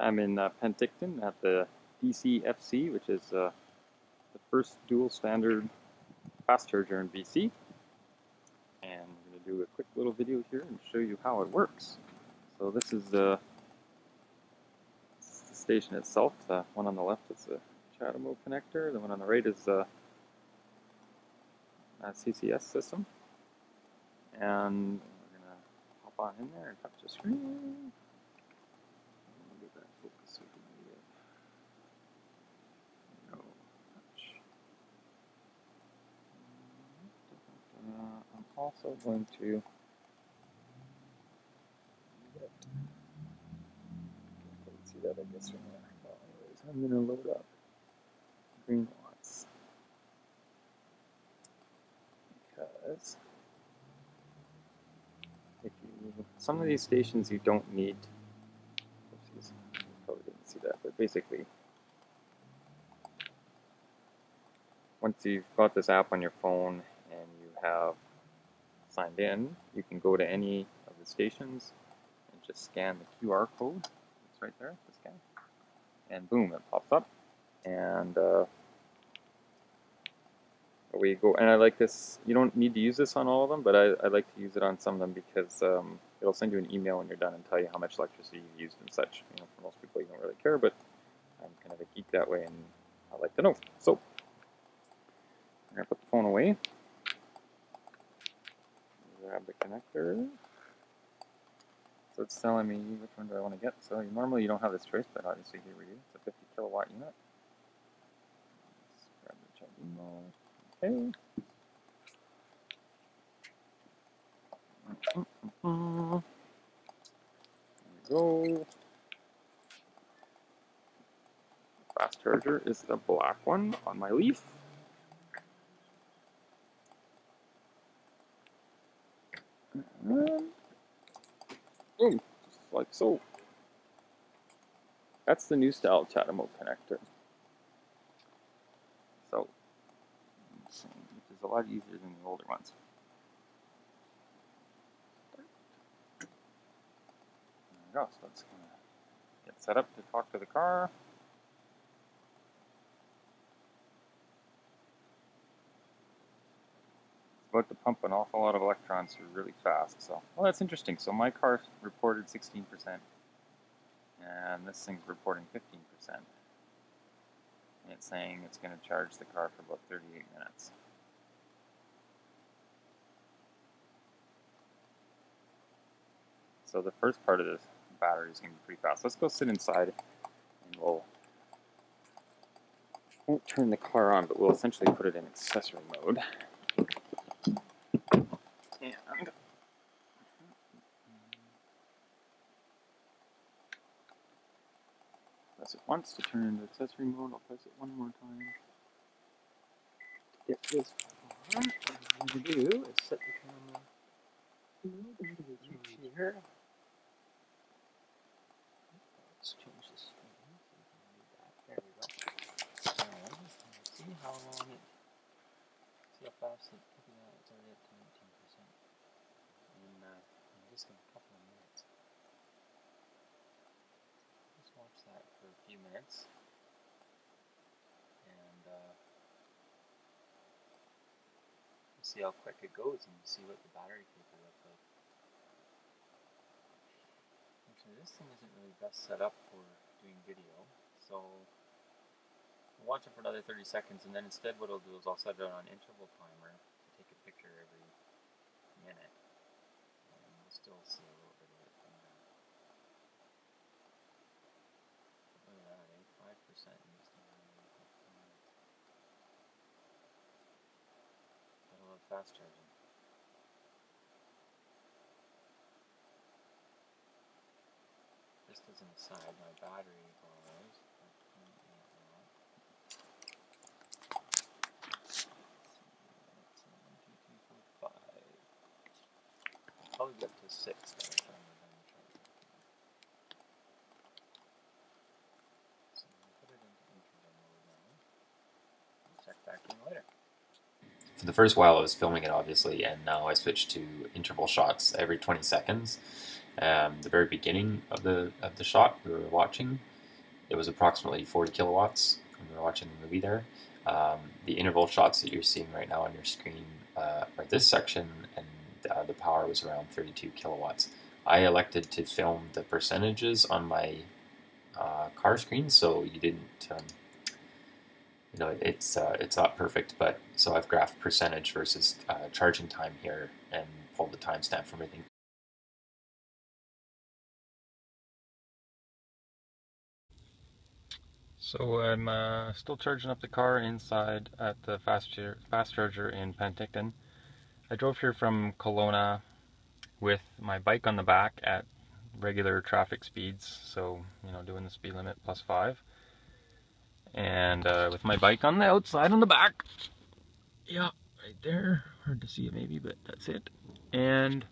I'm in uh, Penticton at the DCFC, which is uh, the first dual standard fast charger in BC. And I'm going to do a quick little video here and show you how it works. So this is the, the station itself. The one on the left is a CHAdeMO connector. The one on the right is a, a CCS system. And we're going to hop on in there and touch the screen. Also going to see that I guess from there. Anyways, I'm going to load up green watts because if you some of these stations you don't need. Oopsies, probably didn't see that, but basically. Once you've got this app on your phone and you have signed in, you can go to any of the stations and just scan the QR code. It's right there, the scan. And boom, it pops up. And uh, we go. And I like this. You don't need to use this on all of them, but I, I like to use it on some of them because um, it'll send you an email when you're done and tell you how much electricity you've used and such. You know, for most people, you don't really care, but I'm kind of a geek that way, and I like to know. So, I'm gonna put the phone away grab the connector. So it's telling me which one do I want to get. So normally you don't have this choice, but obviously here we do. It's a 50 kilowatt unit. Okay. There we go. Fast charger is the black one on my Leaf. Boom, just like so. That's the new style CHAdeMO connector. So, is a lot easier than the older ones. There we go, so let's get set up to talk to the car. About to pump an awful lot of electrons really fast. So, well, that's interesting. So my car reported 16%, and this thing's reporting 15%. And it's saying it's going to charge the car for about 38 minutes. So the first part of this battery is going to be pretty fast. Let's go sit inside, and we'll won't turn the car on, but we'll essentially put it in accessory mode. Press it once to turn into accessory mode. I'll press it one more time. To Get this far. What I'm going to do is set the camera here. Let's change the screen. There we go. And see how long it, see how fast it, look at that, it's already up to 19%. And uh, I'm just going to couple of minutes. watch that for a few minutes. And uh, see how quick it goes and see what the battery paper looks like. Actually, this thing isn't really best set up for doing video, so I'll watch it for another 30 seconds, and then instead what I'll do is I'll set it on interval timer to take a picture every minute. And we'll still see a little bit of it from there. percent That'll have fast charging. As an aside, my battery was Probably get to six by the time we're done charging. back in later. For the first while I was filming it obviously and now I switched to interval shots every 20 seconds Um, the very beginning of the of the shot we were watching, it was approximately 40 kilowatts. When we were watching the movie there. Um, the interval shots that you're seeing right now on your screen uh, are this section, and uh, the power was around 32 kilowatts. I elected to film the percentages on my uh, car screen, so you didn't. Um, you know, it's uh, it's not perfect, but so I've graphed percentage versus uh, charging time here and pulled the timestamp from everything. So I'm uh, still charging up the car inside at the fast, char fast charger in Penticton. I drove here from Kelowna with my bike on the back at regular traffic speeds, so you know doing the speed limit plus five, and uh, with my bike on the outside on the back. Yeah, right there. Hard to see it maybe, but that's it. And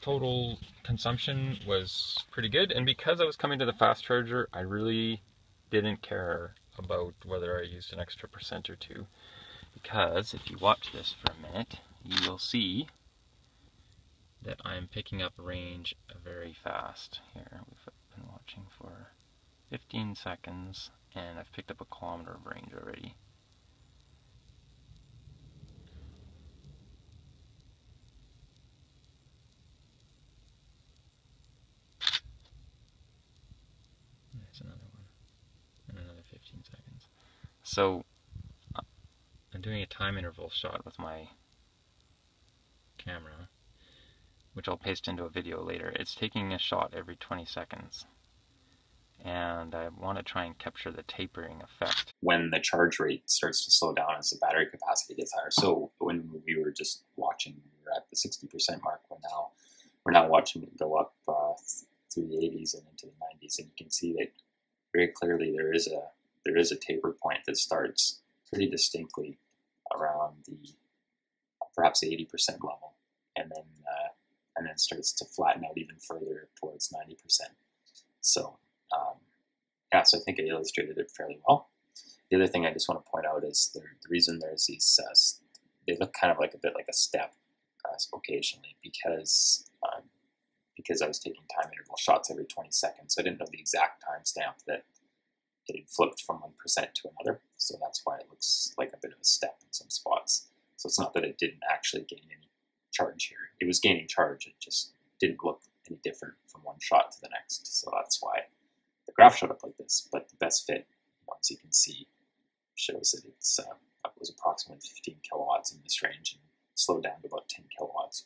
total consumption was pretty good. And because I was coming to the fast charger, I really didn't care about whether I used an extra percent or two. Because if you watch this for a minute, you will see that I'm picking up range very fast. Here, we've been watching for 15 seconds, and I've picked up a kilometer of range already. There's another one. And another 15 seconds. So, I'm doing a time interval shot with my camera, which I'll paste into a video later. It's taking a shot every 20 seconds. And I want to try and capture the tapering effect. When the charge rate starts to slow down as the battery capacity gets higher. So when we were just watching, we were at the 60% mark. We're now we're now watching it go up uh, through the 80s and into the 90s, and you can see that very clearly there is a there is a taper point that starts pretty distinctly around the perhaps the 80% level, and then uh, and then starts to flatten out even further towards 90%. So um, yeah, so I think it illustrated it fairly well. The other thing I just want to point out is the, the reason there's these uh, they look kind of like a bit like a step uh, occasionally because um, because I was taking time interval shots every 20 seconds. So I didn't know the exact timestamp that it had flipped from one percent to another. So that's why it looks like a bit of a step in some spots. So it's not that it didn't actually gain any charge here. It was gaining charge. It just didn't look any different from one shot to the next. So that's why the graph showed up like this. But the best fit, once you can see, shows that it's uh, it was approximately 15 kilowatts in this range and slowed down to about 10 kilowatts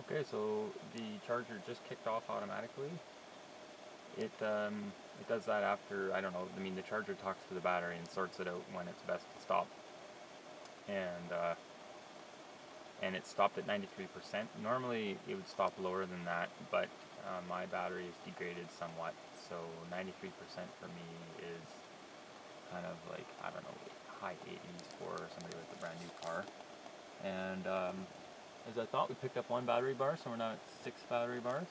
Okay, so the charger just kicked off automatically. It um, it does that after I don't know. I mean, the charger talks to the battery and sorts it out when it's best to stop. And uh, and it stopped at 93%. Normally it would stop lower than that, but uh, my battery is degraded somewhat, so 93% for me is kind of like I don't know high 80s for somebody with a brand new car. And um, as I thought. We picked up one battery bar, so we're now at six battery bars.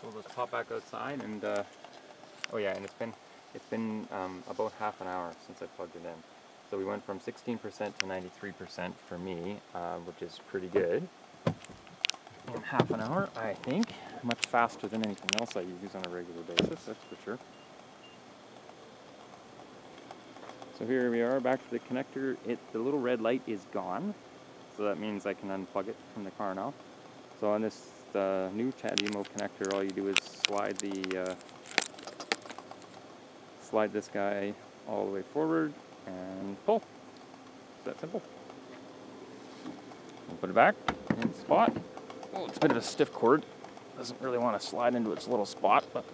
So we'll just pop back outside and, uh, oh yeah, and it's been, it's been um, about half an hour since I plugged it in. So we went from 16% to 93% for me, uh, which is pretty good. In half an hour, I think. Much faster than anything else I use on a regular basis, that's for sure. So here we are, back to the connector. It, the little red light is gone. So that means I can unplug it from the car now. So on this uh, new CHAdeMO connector, all you do is slide the uh, slide this guy all the way forward and pull. It's that simple. We'll put it back in spot. Oh, it's a bit of a stiff cord. Doesn't really want to slide into its little spot, but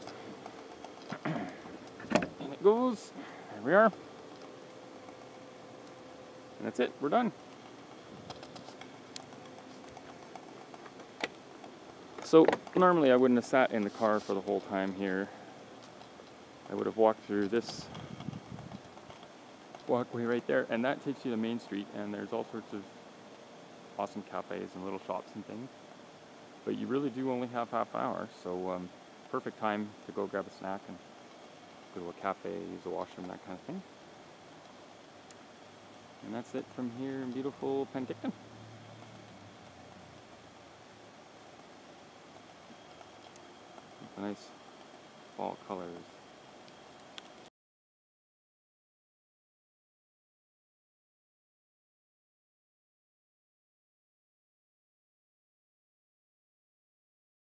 and it goes. There we are. And that's it. We're done. So normally I wouldn't have sat in the car for the whole time here. I would have walked through this walkway right there, and that takes you to Main Street, and there's all sorts of awesome cafes and little shops and things. But you really do only have half hour, so um, perfect time to go grab a snack and go to a cafe, use the washroom, that kind of thing. And that's it from here in beautiful Penticton. Nice fall colors.